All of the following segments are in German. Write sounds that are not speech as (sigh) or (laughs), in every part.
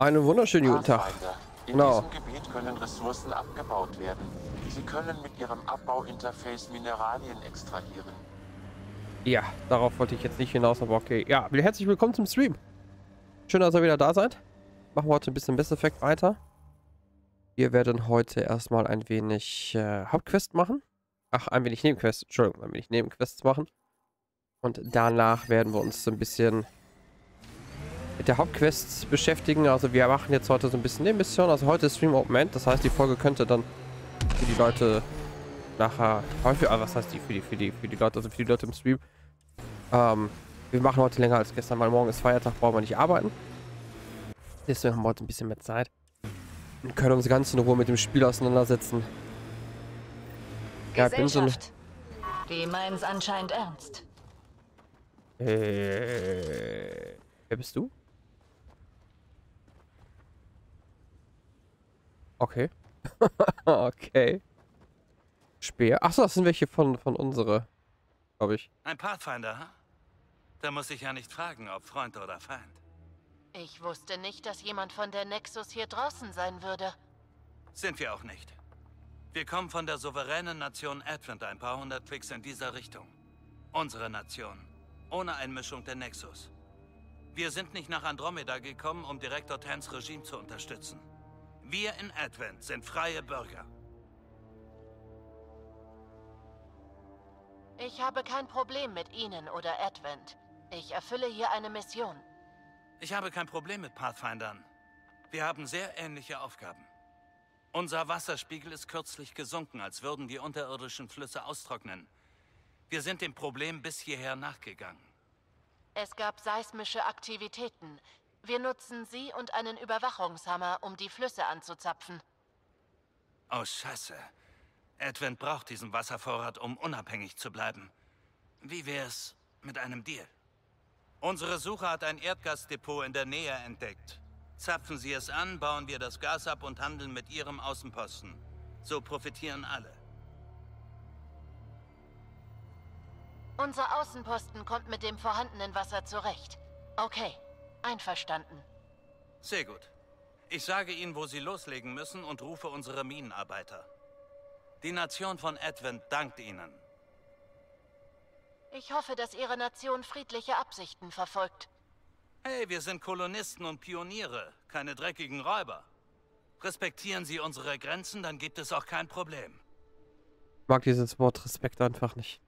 Einen wunderschönen guten Tag. In Genau. diesem Gebiet können Ressourcen abgebaut werden. Sie können mit Ihrem Abbauinterface Mineralien extrahieren. Ja, darauf wollte ich jetzt nicht hinaus, aber okay. Ja, herzlich willkommen zum Stream. Schön, dass ihr wieder da seid. Machen wir heute ein bisschen Best Effect weiter. Wir werden heute erstmal ein wenig äh, Hauptquest machen. Ach, ein wenig Nebenquests. Entschuldigung, ein wenig Nebenquests machen. Und danach werden wir uns so ein bisschen mit der Hauptquest beschäftigen. Also wir machen jetzt heute so ein bisschen Nebenmission. Also heute ist Stream End. Das heißt, die Folge könnte dann für die Leute nachher. Für, ah, was heißt die? Für die, für die, für die Leute, also für die Leute im Stream. Ähm, wir machen heute länger als gestern, weil morgen ist Feiertag, brauchen wir nicht arbeiten. Deswegen haben wir heute ein bisschen mehr Zeit. Und können uns ganz in Ruhe mit dem Spiel auseinandersetzen. Ja, bin so. Die meinen's anscheinend ernst. äh, wer bist du? Okay. (laughs) okay. Speer. Achso, das sind welche von, von unsere, glaube ich. Ein Pathfinder, hm? Da muss ich ja nicht fragen, ob Freund oder Feind. Ich wusste nicht, dass jemand von der Nexus hier draußen sein würde. Sind wir auch nicht. Wir kommen von der souveränen Nation Advent ein paar hundert Klicks in dieser Richtung. Unsere Nation. Ohne Einmischung der Nexus. Wir sind nicht nach Andromeda gekommen, um Direktor Tans Regime zu unterstützen. Wir in Advent sind freie Bürger. Ich habe kein Problem mit Ihnen oder Advent. Ich erfülle hier eine Mission. Ich habe kein Problem mit Pathfindern. Wir haben sehr ähnliche Aufgaben. Unser Wasserspiegel ist kürzlich gesunken, als würden die unterirdischen Flüsse austrocknen. Wir sind dem Problem bis hierher nachgegangen. Es gab seismische Aktivitäten. Wir nutzen sie und einen Überwachungshammer, um die Flüsse anzuzapfen. Oh, Scheiße. Advent braucht diesen Wasservorrat, um unabhängig zu bleiben. Wie wär's mit einem Deal? Unsere Suche hat ein Erdgasdepot in der Nähe entdeckt. Zapfen Sie es an, bauen wir das Gas ab und handeln mit Ihrem Außenposten. So profitieren alle. Unser Außenposten kommt mit dem vorhandenen Wasser zurecht. Okay, einverstanden. Sehr gut. Ich sage Ihnen, wo Sie loslegen müssen und rufe unsere Minenarbeiter. Die Nation von Advent dankt Ihnen. Ich hoffe, dass Ihre Nation friedliche Absichten verfolgt. Hey, wir sind Kolonisten und Pioniere, keine dreckigen Räuber. Respektieren Sie unsere Grenzen, dann gibt es auch kein Problem. Ich mag dieses Wort Respekt einfach nicht.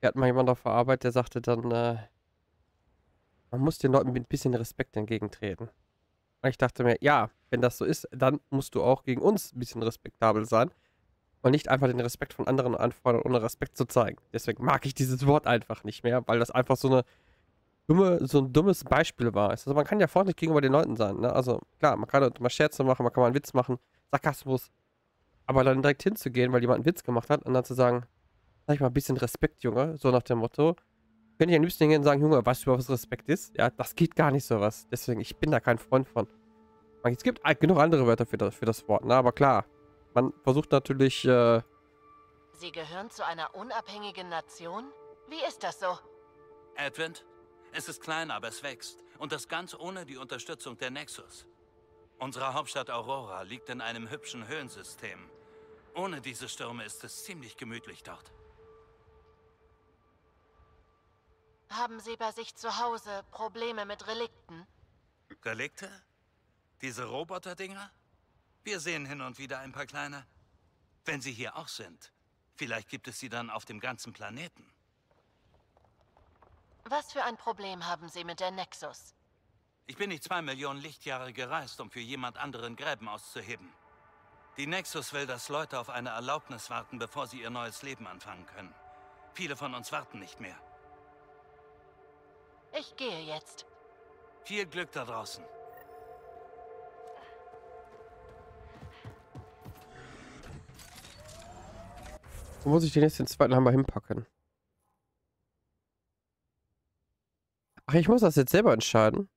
Wir hatten mal jemand auf der Arbeit, der sagte dann, äh, man muss den Leuten mit ein bisschen Respekt entgegentreten. Und ich dachte mir, ja, wenn das so ist, dann musst du auch gegen uns ein bisschen respektabel sein. Und nicht einfach den Respekt von anderen anfordern, ohne Respekt zu zeigen. Deswegen mag ich dieses Wort einfach nicht mehr, weil das einfach so eine dumme, so ein dummes Beispiel war. Also man kann ja freundlich gegenüber den Leuten sein, ne? Also klar, man kann halt mal Scherze machen, man kann mal einen Witz machen, Sarkasmus. Aber dann direkt hinzugehen, weil jemand einen Witz gemacht hat und dann zu sagen, sag ich mal, ein bisschen Respekt, Junge, so nach dem Motto. Könnte ich am liebsten hingehen und sagen, Junge, weißt du, was Respekt ist? Ja, das geht gar nicht sowas. Deswegen, ich bin da kein Freund von. Es gibt genug andere Wörter für das, für das Wort, ne? Aber klar, man versucht natürlich, äh, Sie gehören zu einer unabhängigen Nation? Wie ist das so? Advent? Es ist klein, aber es wächst. Und das ganz ohne die Unterstützung der Nexus. Unsere Hauptstadt Aurora liegt in einem hübschen Höhensystem. Ohne diese Stürme ist es ziemlich gemütlich dort. Haben Sie bei sich zu Hause Probleme mit Relikten? Relikte? Diese Roboter-Dinger? Wir sehen hin und wieder ein paar kleine. Wenn sie hier auch sind, vielleicht gibt es sie dann auf dem ganzen Planeten. Was für ein Problem haben Sie mit der Nexus? Ich bin nicht zwei Millionen Lichtjahre gereist, um für jemand anderen Gräben auszuheben. Die Nexus will, dass Leute auf eine Erlaubnis warten, bevor sie ihr neues Leben anfangen können. Viele von uns warten nicht mehr. Ich gehe jetzt. Viel Glück da draußen. wo muss ich den jetzt den zweiten Hammer hinpacken? Ach, ich muss das jetzt selber entscheiden.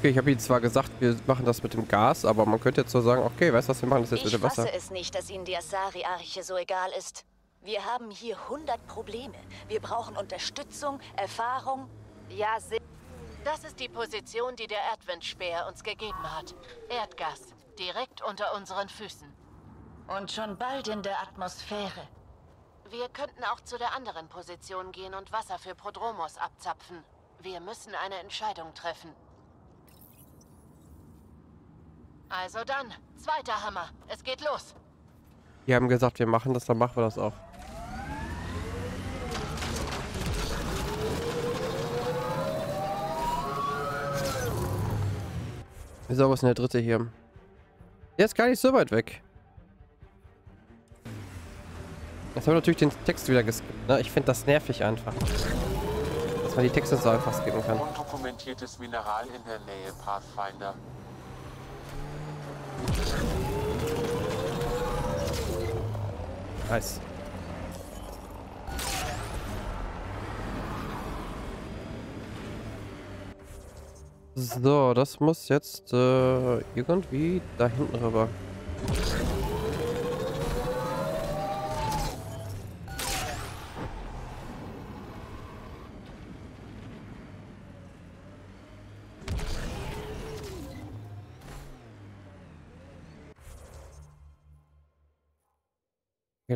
Okay, ich habe Ihnen zwar gesagt, wir machen das mit dem Gas, aber man könnte jetzt so sagen, okay, weißt du was, wir machen das jetzt Ich mit dem Wasser. fasse es nicht, dass Ihnen die Asari-Arche so egal ist. Wir haben hier 100 Probleme. Wir brauchen Unterstützung, Erfahrung. Ja, Das ist die Position, die der Erdwindspeer uns gegeben hat. Erdgas, direkt unter unseren Füßen. Und schon bald in der Atmosphäre. Wir könnten auch zu der anderen Position gehen und Wasser für Prodromos abzapfen. Wir müssen eine Entscheidung treffen. Also dann, zweiter Hammer. Es geht los. Die haben gesagt, wir machen das, dann machen wir das auch. So, was ist denn der dritte hier? Der ist gar nicht so weit weg. Jetzt haben wir natürlich den Text wieder geskippt. Ne? Ich finde das nervig einfach. Dass man die Texte so einfach skippen kann. Undokumentiertes Mineral in der Nähe, Pathfinder. Nice. So, das muss jetzt äh, irgendwie da hinten rüber.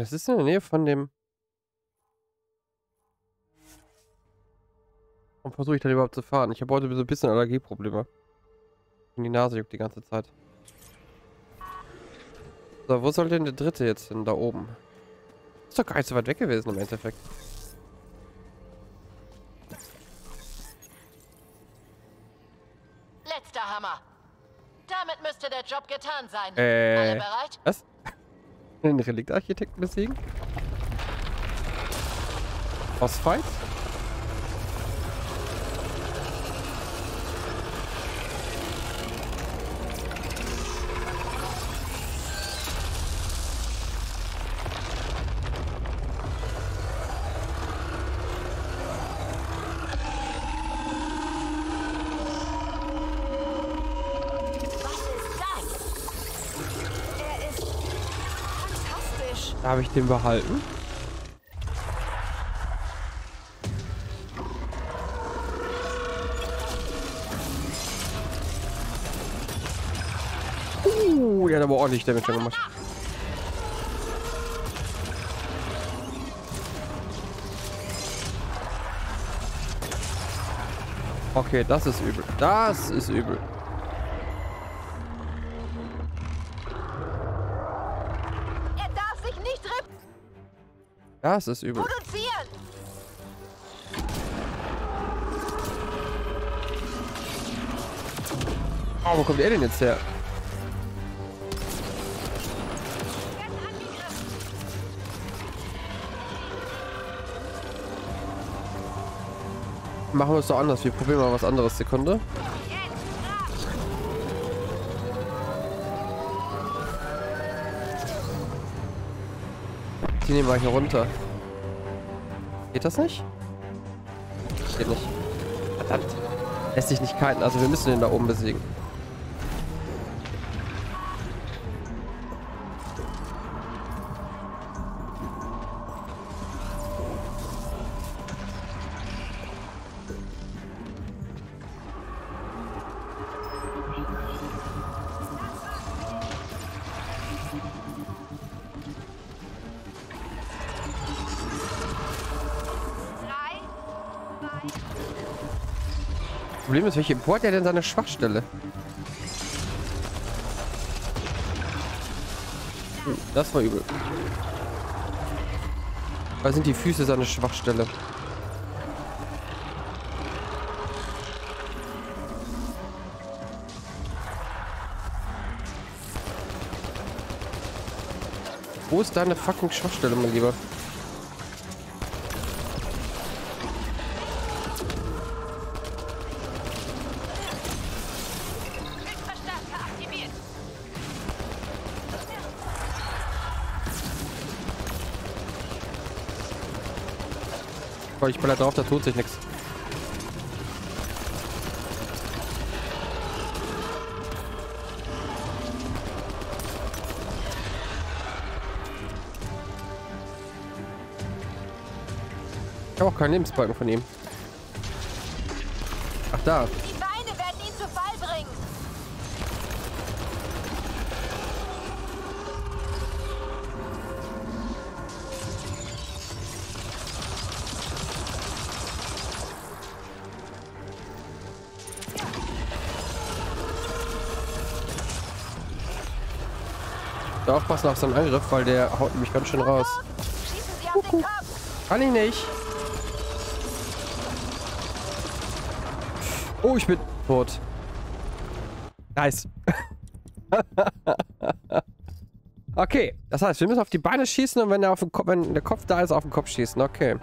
Das ist in der Nähe von dem... Warum versuche ich da überhaupt zu fahren? Ich habe heute so ein bisschen Allergieprobleme. Und die Nase juckt die ganze Zeit. So, wo soll denn der dritte jetzt hin? Da oben. Ist doch gar nicht so weit weg gewesen im Endeffekt. Letzter Hammer. Damit müsste der Job getan sein. Äh. Alle bereit? Was? Den Reliktarchitekten besiegen? Bossfight? Darf ich den behalten? Uh, der hat aber ordentlich Damage gemacht. Okay, das ist übel. Das ist übel. Das ist übel. reproduzieren. Oh, wo kommt er denn jetzt her? Machen wir es doch anders. Wir probieren mal was anderes. Sekunde. Nehmen wir hier runter. Geht das nicht? Geht nicht. Verdammt. Lässt sich nicht kiten. Also wir müssen den da oben besiegen. Problem ist, welche hat er denn seine Schwachstelle? Hm, das war übel. Da sind die Füße seine Schwachstelle. Wo ist deine fucking Schwachstelle, mein Lieber? Komm, ich baller drauf, da tut sich nichts. Ich habe auch keinen Lebensbalken von ihm. Ach da. Da aufpassen auf seinen Angriff, weil der haut mich ganz schön raus. Schießen Sie auf den Kopf. Kann ich nicht. Oh, ich bin tot. Nice. (laughs) okay, das heißt, wir müssen auf die Beine schießen und wenn der, auf den Kopf, wenn der Kopf da ist, auf den Kopf schießen. Okay.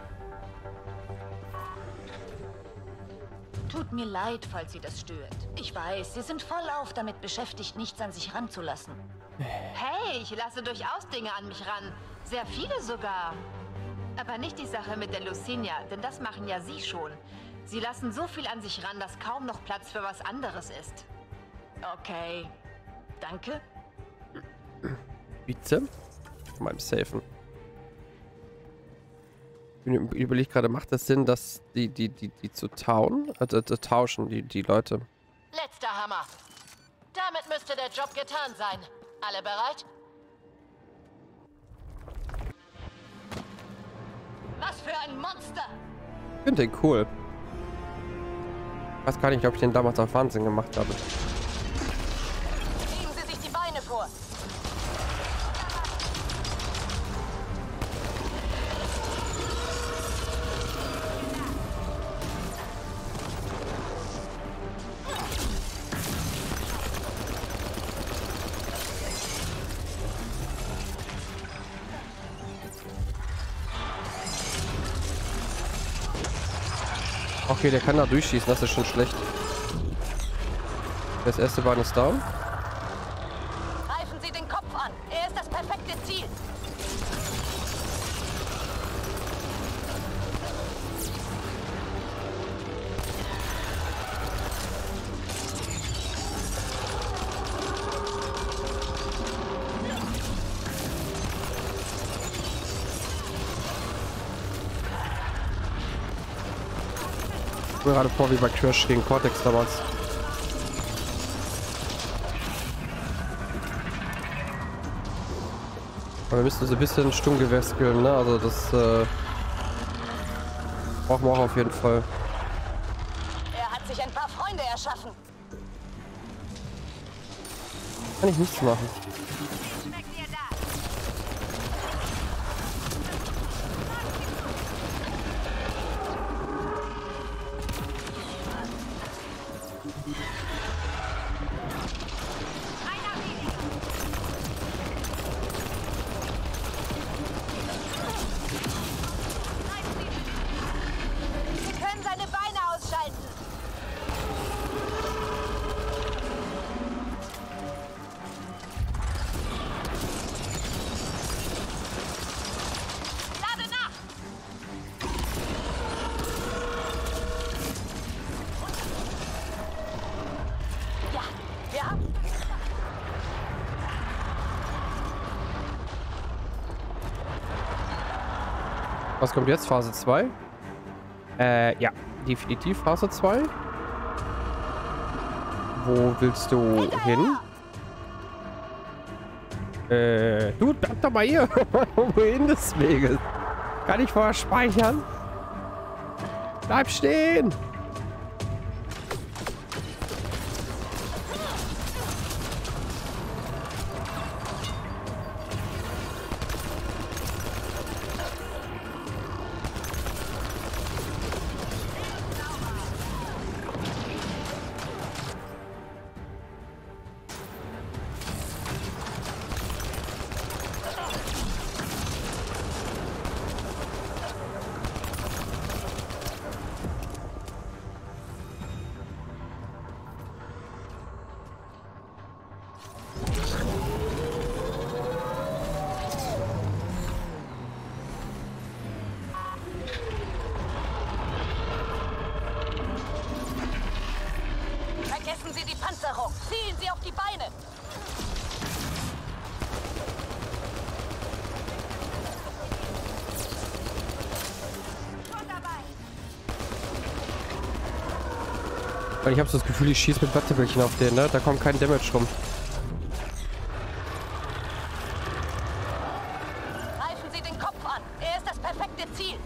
Tut mir leid, falls Sie das stört. Ich weiß, Sie sind vollauf damit beschäftigt, nichts an sich ranzulassen. Hey, ich lasse durchaus Dinge an mich ran. Sehr viele sogar. Aber nicht die Sache mit der Lucinia, denn das machen ja Sie schon. Sie lassen so viel an sich ran, dass kaum noch Platz für was anderes ist. Okay. Danke. Bitte? Mal im Safen. Ich überlege gerade, macht das Sinn, dass die, die, die, die zu tauen, also äh, tauschen, die, die Leute? Letzter Hammer. Damit müsste der Job getan sein. Alle bereit? Was für ein Monster! Ich finde den cool. Ich weiß gar nicht, ob ich den damals auf Wahnsinn gemacht habe. Okay, der kann da durchschießen, das ist schon schlecht. Das erste Bahn ist down. Mir gerade vor, wie bei Crash gegen Cortex damals. Aber wir müssen so ein bisschen Sturmgewehr skillen, ne? Also das äh, brauchen wir auch auf jeden Fall. Er hat sich ein paar Freunde erschaffen. Kann ich nichts machen. Was kommt jetzt? Phase 2? Äh, ja. Definitiv Phase 2. Wo willst du hin? Äh, du, bleib doch mal hier. (laughs) Wohin des Weges? Kann ich vorher speichern? Bleib stehen! Weil ich habe so das Gefühl, ich schieße mit Wattebällchen auf den, ne? Da kommt kein Damage rum. Greifen Sie den Kopf an. Er ist das perfekte Ziel.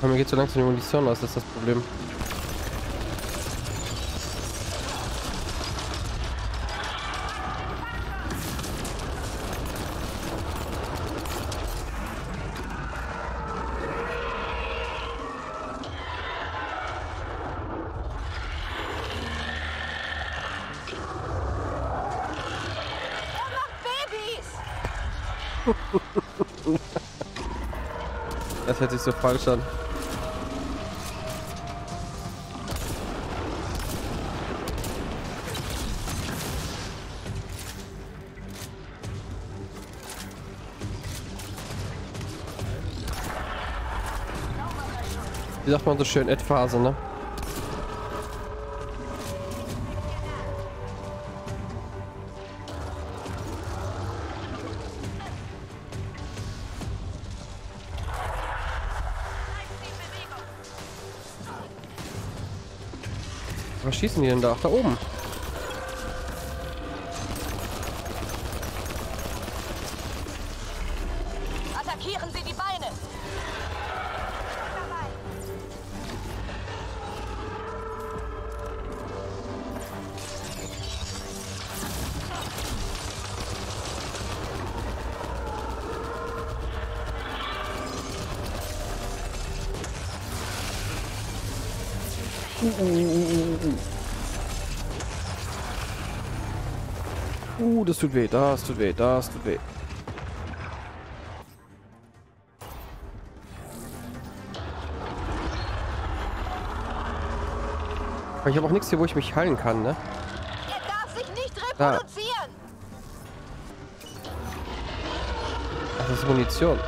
Aber mir geht so langsam die Munition aus, das ist das Problem. Er macht Babys. Das hört sich so falsch an. Wie sagt man so schön, Endphase, ne? Was schießen die denn da? Ach, da oben. Tut weh, das tut weh, das tut weh. Aber Ich habe auch nichts hier, wo ich mich heilen kann, ne? Er darf sich nicht Da. reproduzieren. Ach, das ist Munition.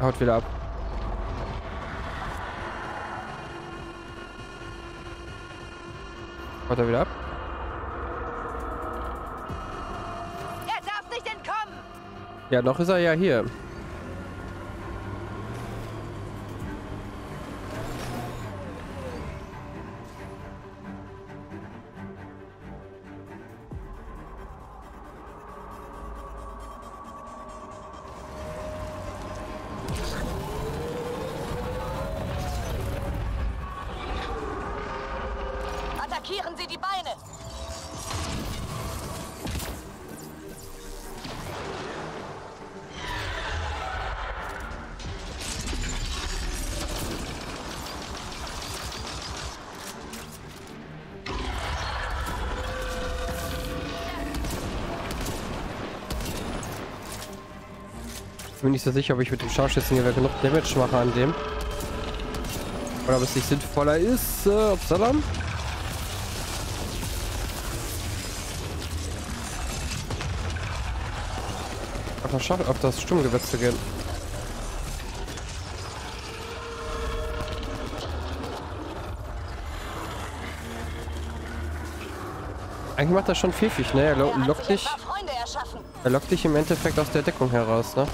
Haut wieder ab. Haut er wieder ab? Er darf nicht entkommen. Ja, noch ist er ja hier. Bin nicht so sicher, ob ich mit dem Scharfschützengewehr genug Damage mache an dem. Oder ob es nicht sinnvoller ist. Äh, Upsalam. Einfach schafft, auf das Sturmgewehr zu gehen. Eigentlich macht das schon pfiffig, ne? Er lo lockt sich dich, er lockt dich im Endeffekt aus der Deckung heraus, ne?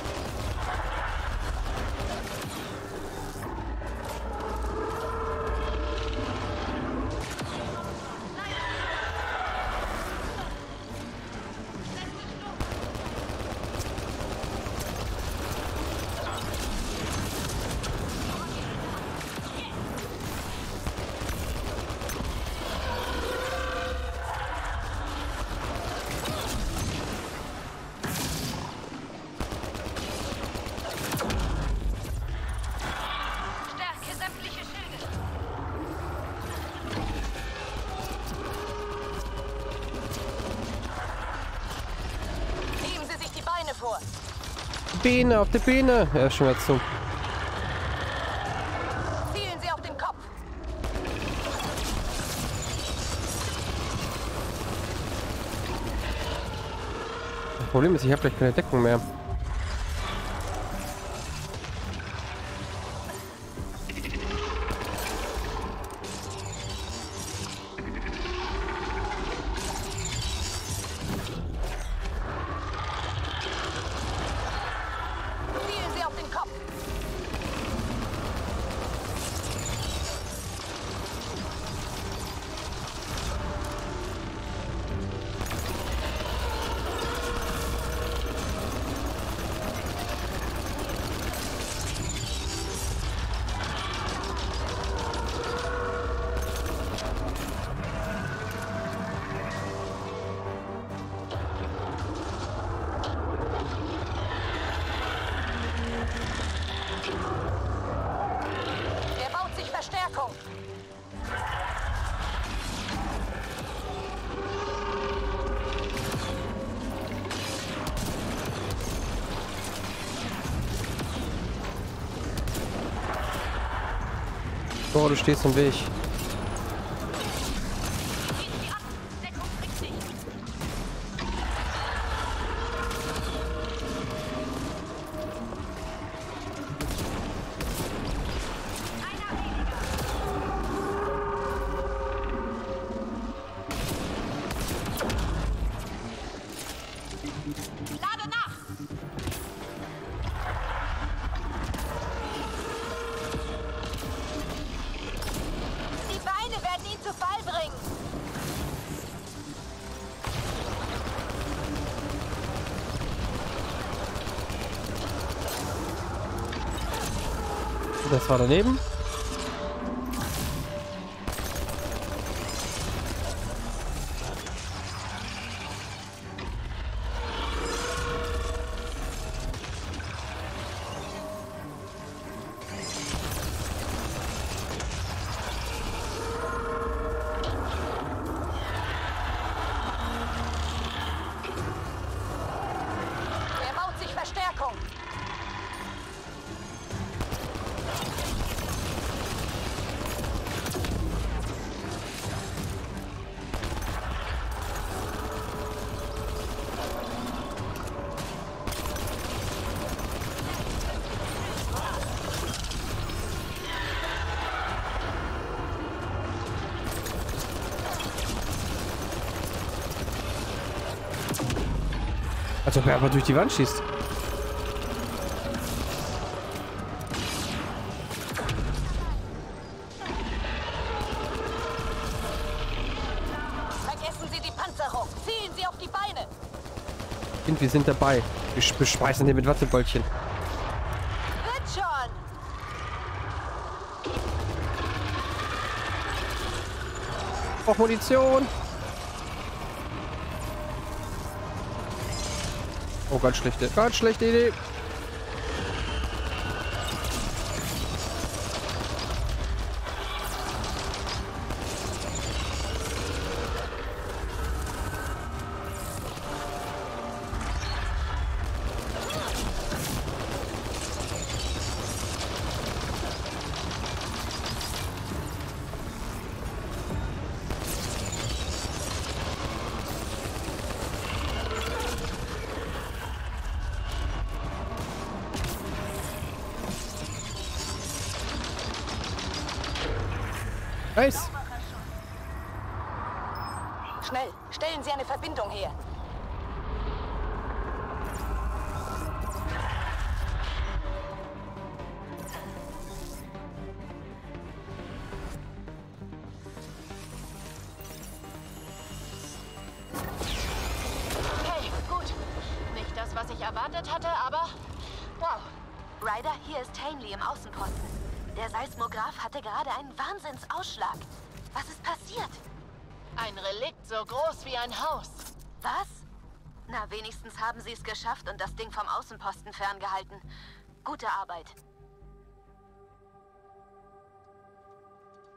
Biene, auf die Biene. Er ist schon wieder zu. Zielen Sie auf den Kopf. Das Problem ist, ich habe gleich keine Deckung mehr. Du stehst im Weg. Das war daneben. Als ob er einfach durch die Wand schießt. Vergessen Sie die Panzerung. Zielen Sie auf die Beine. Und wir sind dabei. Wir bespeisen den mit Wattebällchen. Wird schon. Auch Munition. Oh, ganz schlechte, ganz schlechte Idee. Nice. Schnell, stellen Sie eine Verbindung her. Einen Wahnsinnsausschlag. Was ist passiert? Ein Relikt so groß wie ein Haus. Was? Na, wenigstens haben sie es geschafft und das Ding vom Außenposten ferngehalten. Gute Arbeit.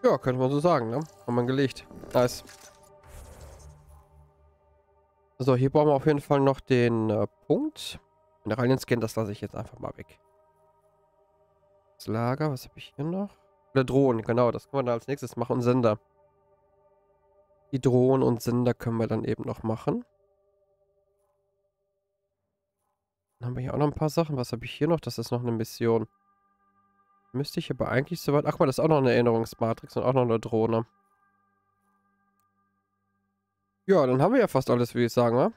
Ja, könnte man so sagen, ne? Haben wir gelegt. Nice. So, hier brauchen wir auf jeden Fall noch den äh, Punkt. Mineralien-Scan, das lasse ich jetzt einfach mal weg. Das Lager, was habe ich hier noch? Oder Drohnen, genau, das können wir dann als nächstes machen. Und Sender. Die Drohnen und Sender können wir dann eben noch machen. Dann haben wir hier auch noch ein paar Sachen. Was habe ich hier noch? Das ist noch eine Mission. Müsste ich aber eigentlich soweit... Ach mal, das ist auch noch eine Erinnerungsmatrix und auch noch eine Drohne. Ja, dann haben wir ja fast alles, würde ich sagen, wa?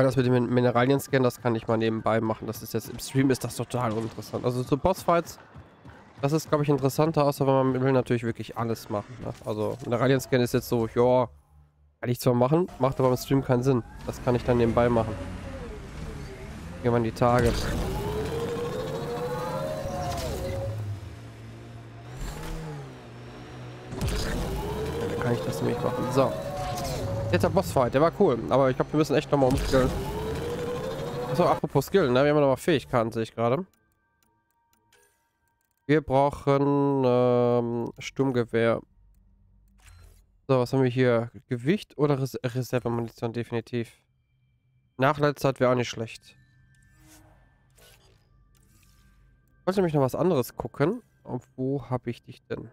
Aber das mit dem Mineralien-Scan, das kann ich mal nebenbei machen. Das ist jetzt im Stream ist das total uninteressant. Also zu Bossfights, das ist, glaube ich, interessanter, außer wenn man will natürlich wirklich alles machen. Ne? Also Mineralien-Scan ist jetzt so, ja, kann ich zwar machen, macht aber im Stream keinen Sinn. Das kann ich dann nebenbei machen. Gehen wir in die Tage. Dann kann ich das nämlich machen. So. Jetzt der Bossfight, der war cool. Aber ich glaube, wir müssen echt nochmal umskillen. Achso, apropos Skill, ne? Wir haben nochmal Fähigkeiten, sehe ich gerade. Wir brauchen ähm, Sturmgewehr. So, was haben wir hier? Gewicht oder Res Reservemunition? Definitiv. Nachladezeit wäre auch nicht schlecht. Ich wollte nämlich noch was anderes gucken. Und wo habe ich dich denn?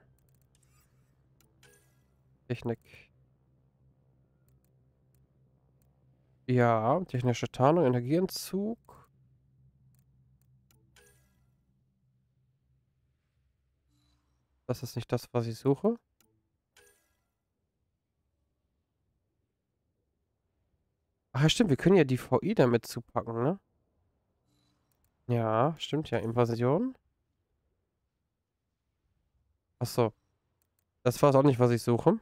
Technik. Ja, technische Tarnung, Energieentzug. Das ist nicht das, was ich suche. Ach ja, stimmt, wir können ja die VI damit zupacken, ne? Ja, stimmt ja. Invasion. Achso. Das war es auch nicht, was ich suche.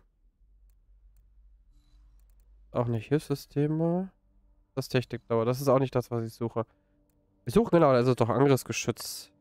Auch nicht Hilfssysteme. Das Technikdauer. Das ist auch nicht das, was ich suche. Ich suche genau, also doch Angriffsgeschütz.